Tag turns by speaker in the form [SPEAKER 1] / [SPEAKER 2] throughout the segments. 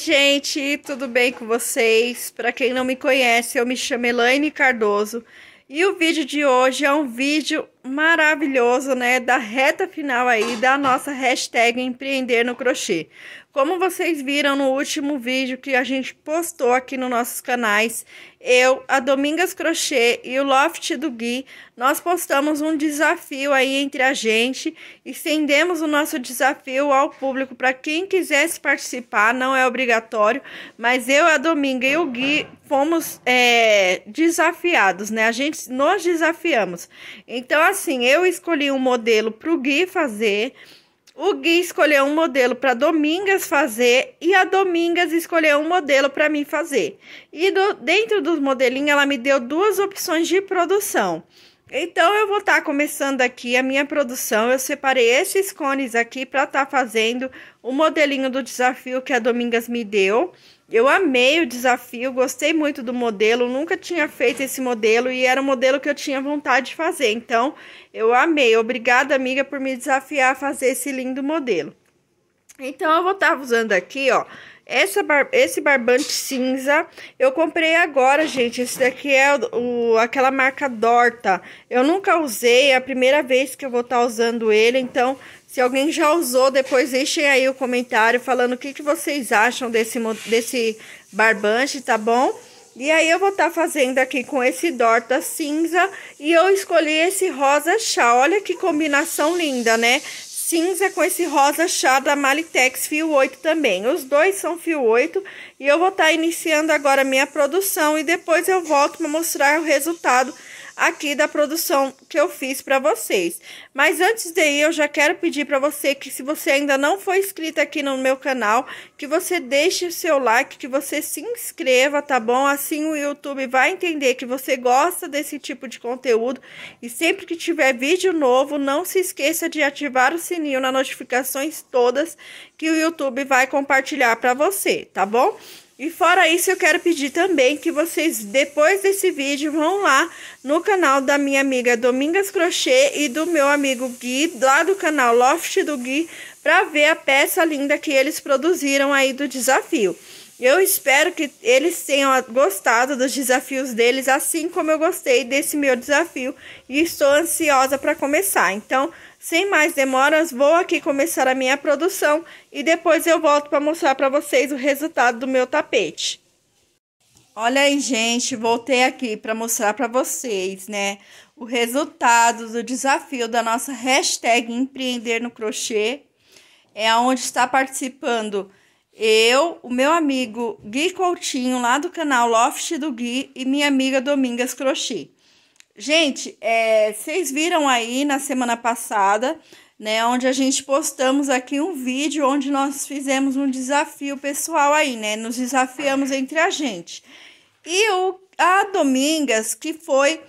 [SPEAKER 1] gente, tudo bem com vocês? Para quem não me conhece, eu me chamo Elaine Cardoso e o vídeo de hoje é um vídeo maravilhoso, né, da reta final aí da nossa hashtag empreender no crochê. Como vocês viram no último vídeo que a gente postou aqui nos nossos canais, eu, a Domingas Crochê e o Loft do Gui, nós postamos um desafio aí entre a gente, estendemos o nosso desafio ao público para quem quisesse participar, não é obrigatório, mas eu, a Dominga e o Gui fomos é, desafiados, né? A gente nos desafiamos. Então, assim, eu escolhi um modelo para o Gui fazer. O Gui escolheu um modelo para Domingas fazer e a Domingas escolheu um modelo para mim fazer. E do, dentro dos modelinhos ela me deu duas opções de produção. Então eu vou estar tá começando aqui a minha produção. Eu separei esses cones aqui para estar tá fazendo o modelinho do desafio que a Domingas me deu. Eu amei o desafio, gostei muito do modelo, nunca tinha feito esse modelo e era um modelo que eu tinha vontade de fazer. Então, eu amei. Obrigada, amiga, por me desafiar a fazer esse lindo modelo. Então, eu vou estar tá usando aqui, ó, essa bar esse barbante cinza. Eu comprei agora, gente. Esse daqui é o, aquela marca Dorta. Eu nunca usei, é a primeira vez que eu vou estar tá usando ele. Então, se alguém já usou, depois deixem aí o comentário falando o que, que vocês acham desse, desse barbante, tá bom? E aí eu vou estar tá fazendo aqui com esse dorta cinza e eu escolhi esse rosa chá. Olha que combinação linda, né? Cinza com esse rosa chá da Malitex fio 8 também. Os dois são fio 8 e eu vou estar tá iniciando agora minha produção e depois eu volto para mostrar o resultado aqui da produção que eu fiz para vocês. Mas antes de ir, eu já quero pedir para você que se você ainda não foi inscrito aqui no meu canal, que você deixe o seu like, que você se inscreva, tá bom? Assim o YouTube vai entender que você gosta desse tipo de conteúdo. E sempre que tiver vídeo novo, não se esqueça de ativar o sininho nas notificações todas que o YouTube vai compartilhar para você, tá bom? E fora isso, eu quero pedir também que vocês, depois desse vídeo, vão lá no canal da minha amiga Domingas Crochê e do meu amigo Gui, lá do canal Loft do Gui, para ver a peça linda que eles produziram aí do desafio. Eu espero que eles tenham gostado dos desafios deles, assim como eu gostei desse meu desafio e estou ansiosa para começar. Então, sem mais demoras, vou aqui começar a minha produção e depois eu volto para mostrar para vocês o resultado do meu tapete. Olha aí, gente, voltei aqui para mostrar para vocês, né, o resultado do desafio da nossa hashtag empreender no crochê. É onde está participando eu, o meu amigo Gui Coutinho, lá do canal Loft do Gui, e minha amiga Domingas Crochê. Gente, é, vocês viram aí na semana passada, né, onde a gente postamos aqui um vídeo onde nós fizemos um desafio pessoal aí, né, nos desafiamos entre a gente. E o, a Domingas, que foi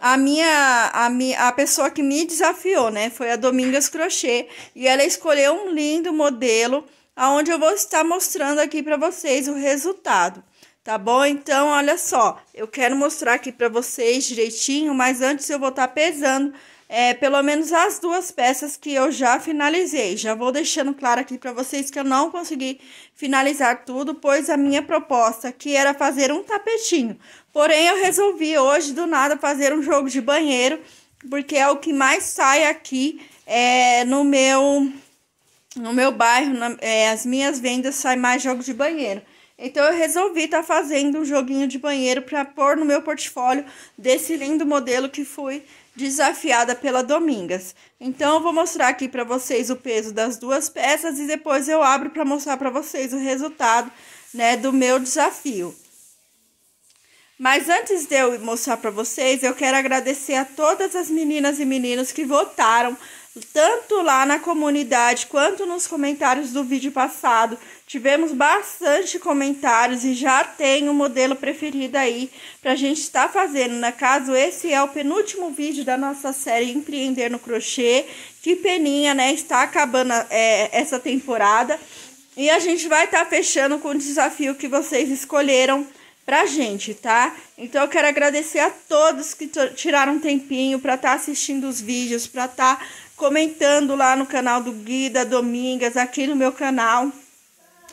[SPEAKER 1] a minha, a minha a pessoa que me desafiou, né, foi a Domingas Crochê, e ela escolheu um lindo modelo, aonde eu vou estar mostrando aqui para vocês o resultado. Tá bom? Então, olha só, eu quero mostrar aqui para vocês direitinho, mas antes eu vou estar tá pesando é, pelo menos as duas peças que eu já finalizei. Já vou deixando claro aqui para vocês que eu não consegui finalizar tudo, pois a minha proposta aqui era fazer um tapetinho. Porém, eu resolvi hoje, do nada, fazer um jogo de banheiro, porque é o que mais sai aqui é, no meu no meu bairro, na, é, as minhas vendas saem mais jogos de banheiro. Então eu resolvi estar tá fazendo um joguinho de banheiro para pôr no meu portfólio desse lindo modelo que fui desafiada pela Domingas. Então eu vou mostrar aqui para vocês o peso das duas peças e depois eu abro para mostrar para vocês o resultado, né, do meu desafio. Mas antes de eu mostrar para vocês, eu quero agradecer a todas as meninas e meninos que votaram tanto lá na comunidade quanto nos comentários do vídeo passado. Tivemos bastante comentários e já tem o um modelo preferido aí para a gente estar tá fazendo. Na caso, esse é o penúltimo vídeo da nossa série Empreender no Crochê. Que peninha, né? Está acabando é, essa temporada. E a gente vai estar tá fechando com o desafio que vocês escolheram pra gente, tá? Então eu quero agradecer a todos que tiraram um tempinho para estar tá assistindo os vídeos, para estar tá comentando lá no canal do Guida Domingas, aqui no meu canal,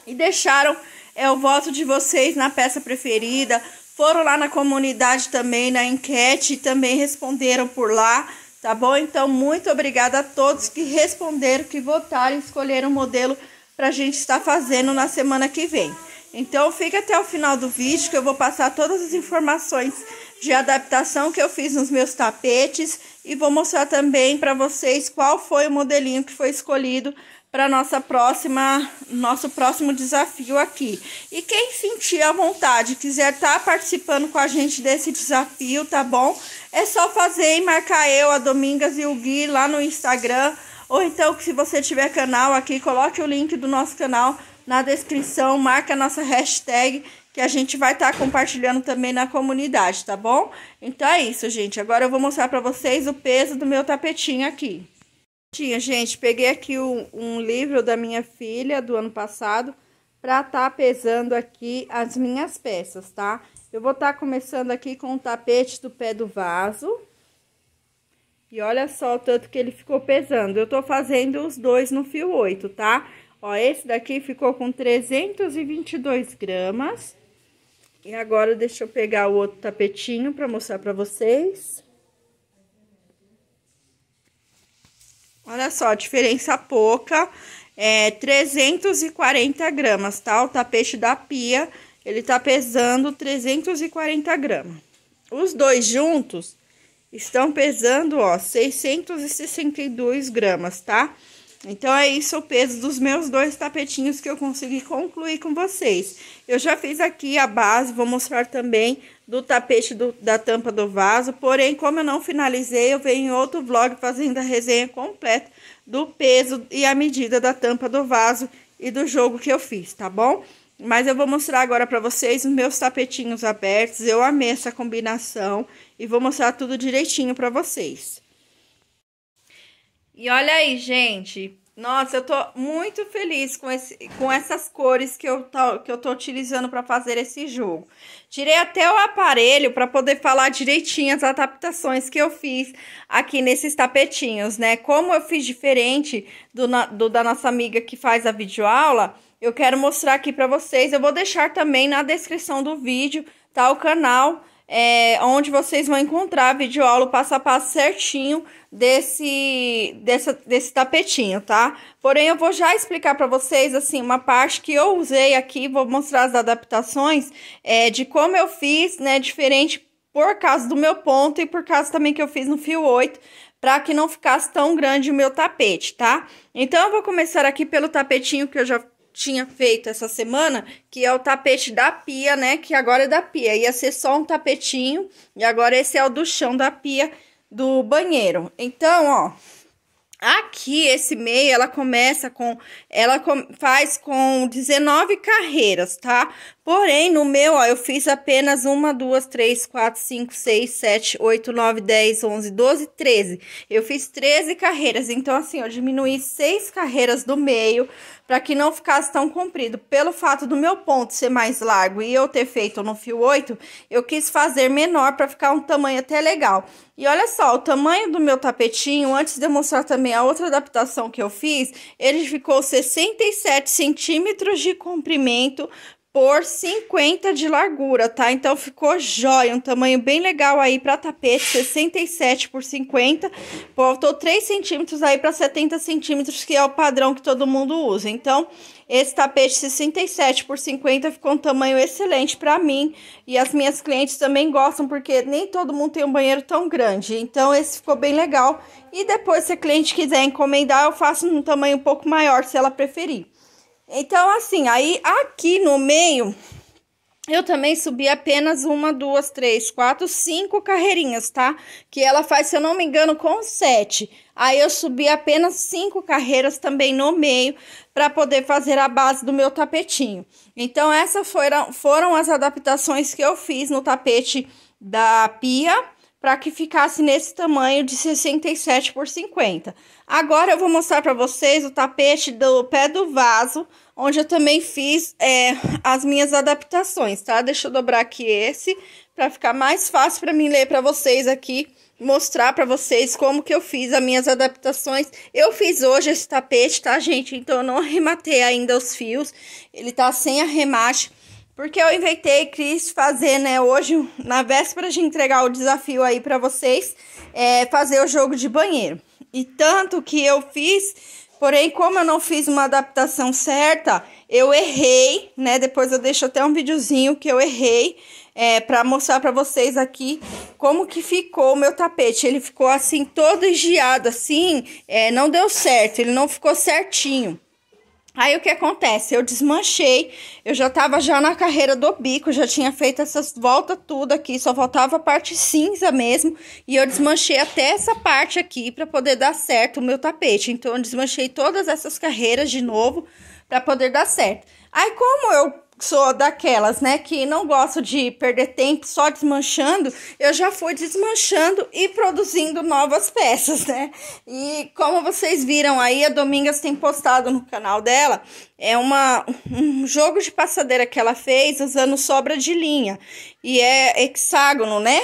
[SPEAKER 1] e deixaram é o voto de vocês na peça preferida. Foram lá na comunidade também, na enquete, também responderam por lá, tá bom? Então, muito obrigada a todos que responderam, que votaram e escolheram o modelo para a gente estar fazendo na semana que vem. Então, fica até o final do vídeo que eu vou passar todas as informações de adaptação que eu fiz nos meus tapetes e vou mostrar também para vocês qual foi o modelinho que foi escolhido para nossa próxima nosso próximo desafio aqui. E quem sentir a vontade, quiser estar tá participando com a gente desse desafio, tá bom? É só fazer e marcar eu, a Domingas e o Gui lá no Instagram, ou então se você tiver canal aqui, coloque o link do nosso canal na descrição, marca a nossa hashtag que a gente vai estar tá compartilhando também na comunidade, tá bom? Então é isso, gente. Agora eu vou mostrar para vocês o peso do meu tapetinho aqui. Tinha, gente, peguei aqui um, um livro da minha filha do ano passado para estar tá pesando aqui as minhas peças, tá? Eu vou estar tá começando aqui com o tapete do pé do vaso. E olha só o tanto que ele ficou pesando. Eu tô fazendo os dois no fio 8, tá? Ó, esse daqui ficou com 322 gramas. E agora deixa eu pegar o outro tapetinho para mostrar para vocês. Olha só, diferença pouca, é 340 gramas, tá? O tapete da pia, ele tá pesando 340 gramas. Os dois juntos estão pesando, ó, 662 gramas, tá? Então, é isso o peso dos meus dois tapetinhos que eu consegui concluir com vocês. Eu já fiz aqui a base, vou mostrar também do tapete do, da tampa do vaso. Porém, como eu não finalizei, eu venho em outro vlog fazendo a resenha completa do peso e a medida da tampa do vaso e do jogo que eu fiz, tá bom? Mas eu vou mostrar agora para vocês os meus tapetinhos abertos. Eu amei essa combinação e vou mostrar tudo direitinho para vocês. E olha aí, gente. Nossa, eu tô muito feliz com, esse, com essas cores que eu tô, que eu tô utilizando para fazer esse jogo. Tirei até o aparelho para poder falar direitinho as adaptações que eu fiz aqui nesses tapetinhos, né? Como eu fiz diferente do, do da nossa amiga que faz a videoaula, eu quero mostrar aqui para vocês. Eu vou deixar também na descrição do vídeo, tá? O canal é, onde vocês vão encontrar a videoaula passo a passo certinho desse, dessa, desse tapetinho, tá? Porém, eu vou já explicar para vocês, assim, uma parte que eu usei aqui, vou mostrar as adaptações é, de como eu fiz, né, diferente por causa do meu ponto e por causa também que eu fiz no fio 8, para que não ficasse tão grande o meu tapete, tá? Então, eu vou começar aqui pelo tapetinho que eu já tinha feito essa semana, que é o tapete da pia, né? Que agora é da pia. Ia ser só um tapetinho, e agora esse é o do chão da pia do banheiro. Então, ó, Aqui, esse meio, ela começa com... Ela faz com 19 carreiras, tá? Porém, no meu, ó, eu fiz apenas uma, duas, três, quatro, cinco, seis, sete, oito, nove, dez, onze, doze, treze. Eu fiz 13 carreiras. Então, assim, eu diminuí seis carreiras do meio para que não ficasse tão comprido. Pelo fato do meu ponto ser mais largo e eu ter feito no fio 8, eu quis fazer menor para ficar um tamanho até legal. E olha só, o tamanho do meu tapetinho, antes de mostrar também a outra adaptação que eu fiz, ele ficou 67 centímetros de comprimento por 50 de largura, tá? Então ficou jóia, um tamanho bem legal aí para tapete, 67 por 50. Faltou 3 centímetros aí para 70 centímetros, que é o padrão que todo mundo usa. Então, esse tapete 67 por 50 ficou um tamanho excelente para mim. E as minhas clientes também gostam, porque nem todo mundo tem um banheiro tão grande. Então, esse ficou bem legal. E depois, se a cliente quiser encomendar, eu faço um tamanho um pouco maior, se ela preferir. Então, assim, aí aqui no meio, eu também subi apenas uma, duas, três, quatro, cinco carreirinhas, tá? Que ela faz, se eu não me engano, com sete. Aí eu subi apenas cinco carreiras também no meio para poder fazer a base do meu tapetinho. Então, essas foram, foram as adaptações que eu fiz no tapete da pia para que ficasse nesse tamanho de 67 por 50. Agora eu vou mostrar para vocês o tapete do pé do vaso, onde eu também fiz é, as minhas adaptações, tá? Deixa eu dobrar aqui esse, para ficar mais fácil para mim ler para vocês aqui, mostrar para vocês como que eu fiz as minhas adaptações. Eu fiz hoje esse tapete, tá, gente? Então, eu não arrematei ainda os fios, ele tá sem arremate. Porque eu inventei, quis fazer, né, hoje, na véspera de entregar o desafio aí para vocês, é, fazer o jogo de banheiro. E tanto que eu fiz, porém, como eu não fiz uma adaptação certa, eu errei, né, depois eu deixo até um videozinho que eu errei, é, para mostrar para vocês aqui como que ficou o meu tapete. Ele ficou assim, todo engiado, assim, é, não deu certo, ele não ficou certinho. Aí o que acontece? Eu desmanchei, eu já tava já na carreira do bico, já tinha feito essas voltas tudo aqui, só faltava a parte cinza mesmo, e eu desmanchei até essa parte aqui para poder dar certo o meu tapete. Então eu desmanchei todas essas carreiras de novo para poder dar certo. Aí como eu sou daquelas, né, que não gosto de perder tempo só desmanchando, eu já fui desmanchando e produzindo novas peças, né? E como vocês viram aí, a Domingas tem postado no canal dela, é uma, um jogo de passadeira que ela fez usando sobra de linha. E é hexágono, né?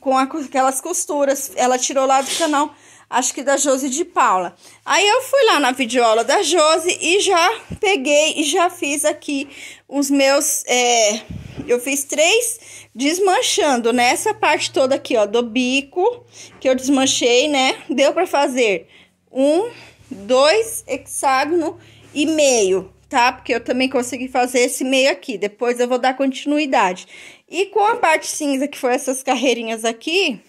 [SPEAKER 1] Com aquelas costuras. Ela tirou lá do canal acho que da Josi de Paula. Aí eu fui lá na videoaula da Josi e já peguei e já fiz aqui os meus. É, eu fiz três desmanchando nessa parte toda aqui, ó, do bico que eu desmanchei, né? Deu para fazer um, dois hexágono e meio, tá? Porque eu também consegui fazer esse meio aqui. Depois eu vou dar continuidade. E com a parte cinza, que foi essas carreirinhas aqui,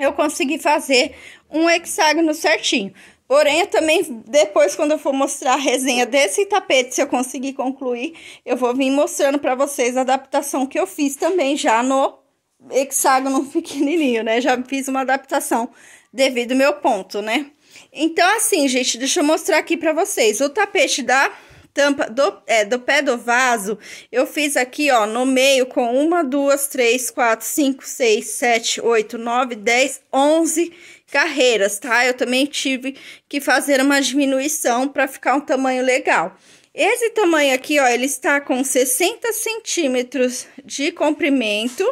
[SPEAKER 1] eu consegui fazer um hexágono certinho. Porém, eu também, depois, quando eu for mostrar a resenha desse tapete, se eu conseguir concluir, eu vou vir mostrando para vocês a adaptação que eu fiz também já no hexágono pequenininho, né? Já fiz uma adaptação devido ao meu ponto, né? Então, assim, gente, deixa eu mostrar aqui para vocês. O tapete da tampa do, é, do pé do vaso, eu fiz aqui, ó, no meio com uma, duas, três, quatro, cinco, seis, sete, oito, nove, dez, onze carreiras, tá? Eu também tive que fazer uma diminuição para ficar um tamanho legal. Esse tamanho aqui, ó, ele está com 60 centímetros de comprimento,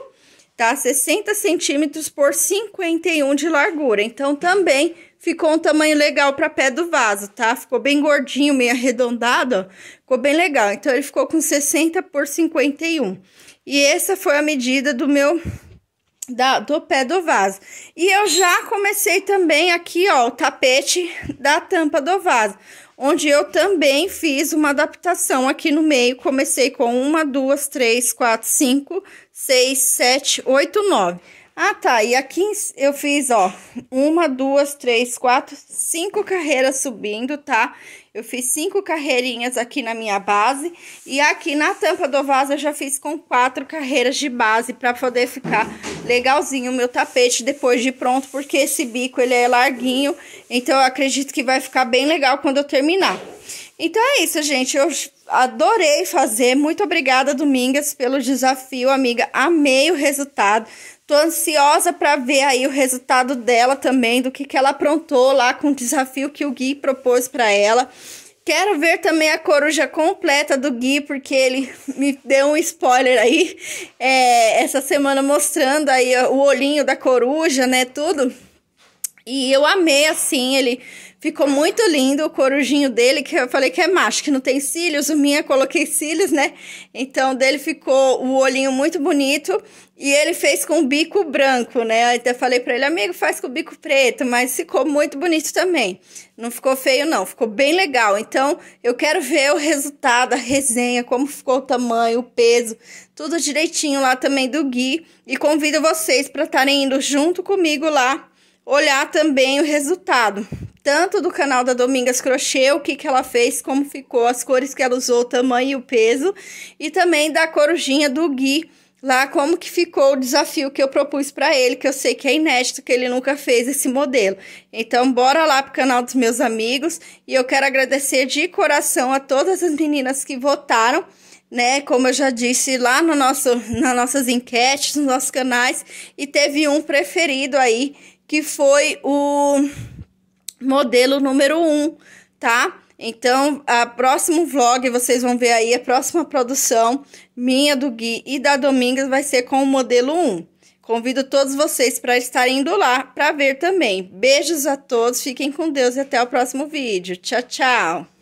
[SPEAKER 1] tá? 60 centímetros por 51 de largura. Então, também ficou um tamanho legal para pé do vaso, tá? Ficou bem gordinho, meio arredondado, ó. Ficou bem legal. Então, ele ficou com 60 por 51. E essa foi a medida do meu da, do pé do vaso. E eu já comecei também aqui, ó, o tapete da tampa do vaso, onde eu também fiz uma adaptação aqui no meio. Comecei com uma, duas, três, quatro, cinco, seis, sete, oito, nove. Ah, tá. E aqui eu fiz, ó, uma, duas, três, quatro, cinco carreiras subindo, tá? Eu fiz cinco carreirinhas aqui na minha base. E aqui na tampa do vaso eu já fiz com quatro carreiras de base para poder ficar legalzinho o meu tapete depois de pronto. Porque esse bico, ele é larguinho. Então, eu acredito que vai ficar bem legal quando eu terminar. Então, é isso, gente. Eu adorei fazer. Muito obrigada, Domingas, pelo desafio, amiga. Amei o resultado. Tô ansiosa para ver aí o resultado dela também, do que, que ela aprontou lá com o desafio que o Gui propôs para ela. Quero ver também a coruja completa do Gui, porque ele me deu um spoiler aí é, essa semana mostrando aí o olhinho da coruja, né, tudo. E eu amei, assim, ele ficou muito lindo, o corujinho dele, que eu falei que é macho, que não tem cílios, o minha coloquei cílios, né? Então, dele ficou o olhinho muito bonito e ele fez com o bico branco, né? Até falei para ele, amigo, faz com o bico preto, mas ficou muito bonito também. Não ficou feio, não, ficou bem legal. Então, eu quero ver o resultado, a resenha, como ficou o tamanho, o peso, tudo direitinho lá também do Gui. E convido vocês para estarem indo junto comigo lá, olhar também o resultado. Tanto do canal da Domingas Crochê, o que, que ela fez, como ficou, as cores que ela usou, o tamanho e o peso. E também da corujinha do Gui lá como que ficou o desafio que eu propus para ele, que eu sei que é inédito, que ele nunca fez esse modelo. Então, bora lá pro canal dos meus amigos e eu quero agradecer de coração a todas as meninas que votaram, né? Como eu já disse lá no nosso, nas nossas enquetes, nos nossos canais, e teve um preferido aí, que foi o modelo número 1, um, tá? Então, a próximo vlog, vocês vão ver aí, a próxima produção minha, do Gui e da Domingas vai ser com o modelo 1. Convido todos vocês para estarem indo lá para ver também. Beijos a todos, fiquem com Deus e até o próximo vídeo. Tchau, tchau!